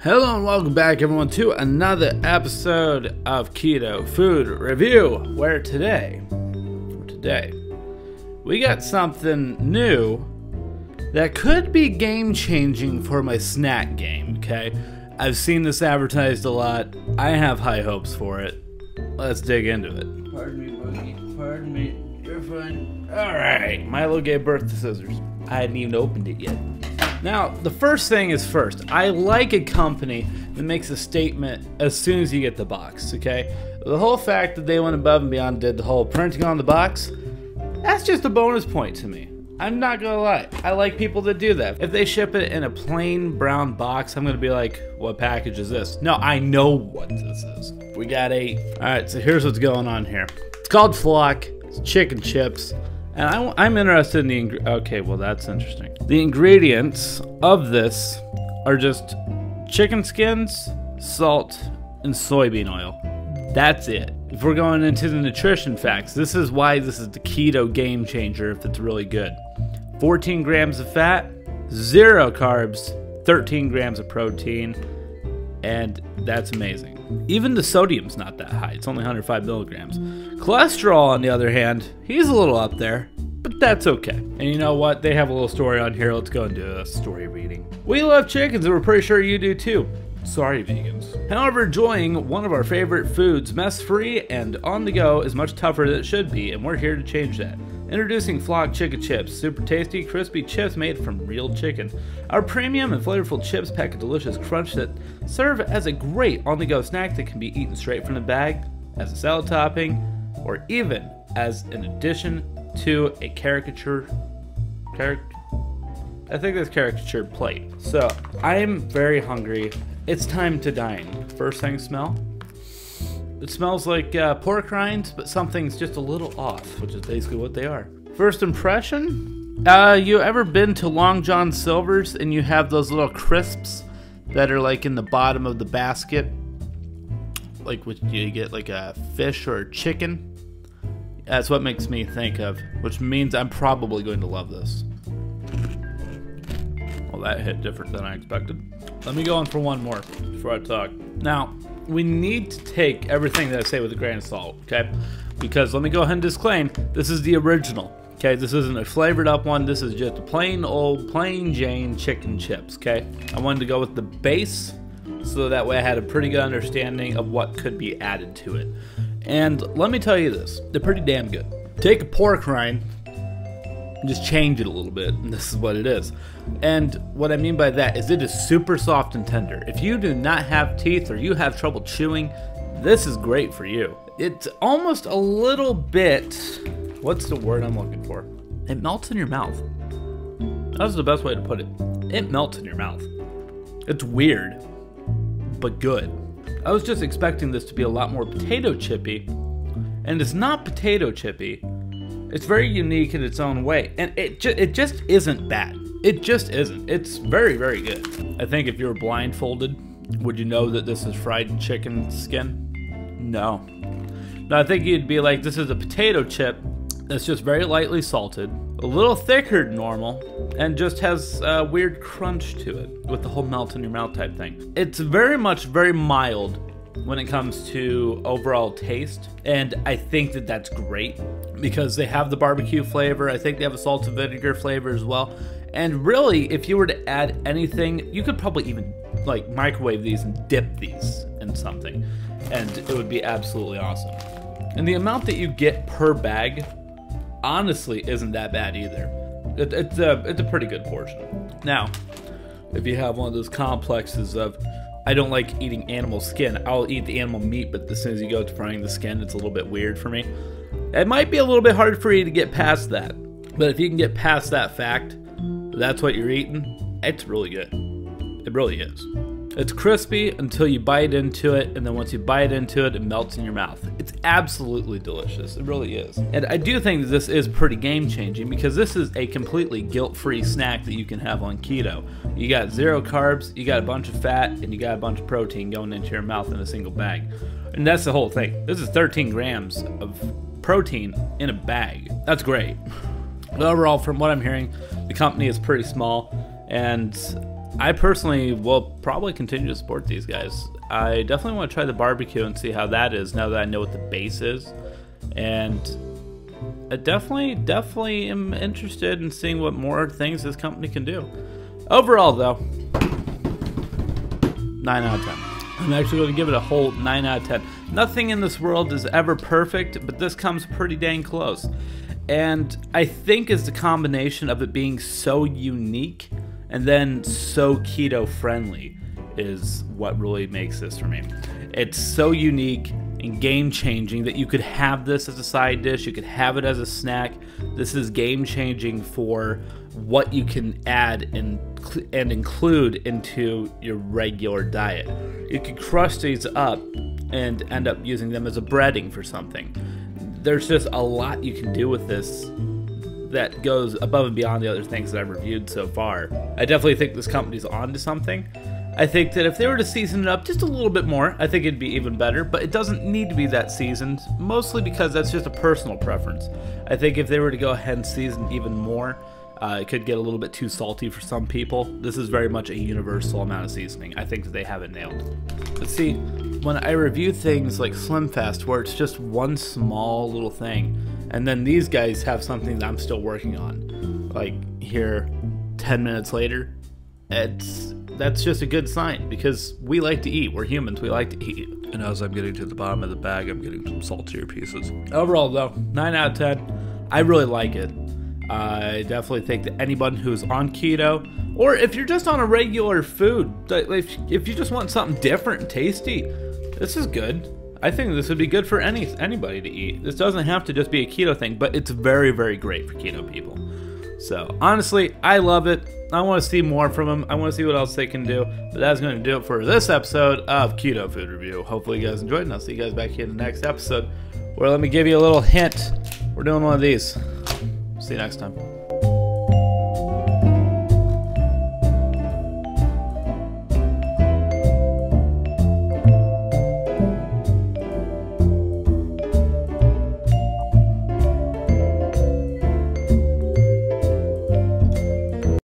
Hello and welcome back, everyone, to another episode of Keto Food Review. Where today, today, we got something new that could be game changing for my snack game. Okay, I've seen this advertised a lot. I have high hopes for it. Let's dig into it. Pardon me, Boogie. Pardon me. You're fine. All right, Milo gave birth to scissors. I hadn't even opened it yet. Now, the first thing is first. I like a company that makes a statement as soon as you get the box, okay? The whole fact that they went above and beyond did the whole printing on the box, that's just a bonus point to me. I'm not gonna lie. I like people that do that. If they ship it in a plain brown box, I'm gonna be like, what package is this? No, I know what this is. We got eight. All right, so here's what's going on here. It's called Flock. It's chicken chips. And I, am interested in the. Okay, well, that's interesting. The ingredients of this are just chicken skins, salt, and soybean oil. That's it. If we're going into the nutrition facts, this is why this is the keto game changer if it's really good. 14 grams of fat, zero carbs, 13 grams of protein, and that's amazing. Even the sodium's not that high, it's only 105 milligrams. Cholesterol, on the other hand, he's a little up there, but that's okay. And you know what? They have a little story on here. Let's go and do a story reading. We love chickens, and we're pretty sure you do too. Sorry, vegans. However, enjoying one of our favorite foods, mess free and on the go, is much tougher than it should be, and we're here to change that. Introducing Flock Chicken Chips, super tasty, crispy chips made from real chicken. Our premium and flavorful chips pack a delicious crunch that serve as a great on the go snack that can be eaten straight from the bag, as a salad topping, or even as an addition to a caricature. Caric- I think that's caricature plate. So I am very hungry. It's time to dine. First thing smell. It smells like uh, pork rinds, but something's just a little off, which is basically what they are. First impression? Uh, you ever been to Long John Silver's and you have those little crisps that are like in the bottom of the basket? Like, what you get like a fish or a chicken? That's what makes me think of, which means I'm probably going to love this. Well, that hit different than I expected. Let me go on for one more before I talk. Now, we need to take everything that I say with a grain of salt, okay? Because let me go ahead and disclaim, this is the original, okay? This isn't a flavored up one, this is just a plain old, plain Jane chicken chips, okay? I wanted to go with the base, so that way I had a pretty good understanding of what could be added to it. And let me tell you this, they're pretty damn good. Take a pork rind, just change it a little bit, and this is what it is. And what I mean by that is it is super soft and tender. If you do not have teeth or you have trouble chewing, this is great for you. It's almost a little bit, what's the word I'm looking for? It melts in your mouth. That's the best way to put it. It melts in your mouth. It's weird, but good. I was just expecting this to be a lot more potato chippy, and it's not potato chippy. It's very unique in its own way, and it ju- it just isn't bad. It just isn't. It's very very good. I think if you were blindfolded, would you know that this is fried chicken skin? No. No, I think you'd be like, this is a potato chip that's just very lightly salted, a little thicker than normal, and just has a weird crunch to it with the whole melt in your mouth type thing. It's very much very mild when it comes to overall taste, and I think that that's great because they have the barbecue flavor. I think they have a salt and vinegar flavor as well. And really, if you were to add anything, you could probably even like microwave these and dip these in something, and it would be absolutely awesome. And the amount that you get per bag honestly isn't that bad either. It, it's a it's a pretty good portion. Now, if you have one of those complexes of I don't like eating animal skin, I'll eat the animal meat, but as soon as you go to frying the skin, it's a little bit weird for me. It might be a little bit hard for you to get past that, but if you can get past that fact, that's what you're eating. It's really good. It really is. It's crispy until you bite into it, and then once you bite into it, it melts in your mouth. It's absolutely delicious. It really is. And I do think that this is pretty game changing because this is a completely guilt free snack that you can have on keto. You got zero carbs, you got a bunch of fat, and you got a bunch of protein going into your mouth in a single bag. And that's the whole thing. This is 13 grams of protein in a bag. That's great. But overall, from what I'm hearing, the company is pretty small and I personally will probably continue to support these guys. I definitely want to try the barbecue and see how that is now that I know what the base is. And I definitely, definitely am interested in seeing what more things this company can do. Overall, though, 9 out of 10. I'm actually going to give it a whole 9 out of 10. Nothing in this world is ever perfect, but this comes pretty dang close. And I think it's the combination of it being so unique and then so keto friendly is what really makes this for me. It's so unique and game changing that you could have this as a side dish, you could have it as a snack. This is game changing for what you can add and and include into your regular diet. You could crush these up and end up using them as a breading for something. There's just a lot you can do with this that goes above and beyond the other things that I've reviewed so far. I definitely think this company's on to something. I think that if they were to season it up just a little bit more, I think it'd be even better, but it doesn't need to be that seasoned, mostly because that's just a personal preference. I think if they were to go ahead and season even more, uh, it could get a little bit too salty for some people. This is very much a universal amount of seasoning. I think that they have it nailed. But see, when I review things like Slim Fast, where it's just one small little thing, and then these guys have something that I'm still working on, like here, 10 minutes later, it's that's just a good sign because we like to eat. We're humans. We like to eat. And as I'm getting to the bottom of the bag, I'm getting some saltier pieces. Overall, though, 9 out of 10. I really like it. I definitely think that anyone who's on keto, or if you're just on a regular food, if, if you just want something different and tasty, this is good. I think this would be good for any anybody to eat. This doesn't have to just be a keto thing, but it's very, very great for keto people. So honestly, I love it. I want to see more from them. I want to see what else they can do. But that's going to do it for this episode of Keto Food Review. Hopefully you guys enjoyed, and I'll see you guys back here in the next episode. Where let me give you a little hint. We're doing one of these. See you next time.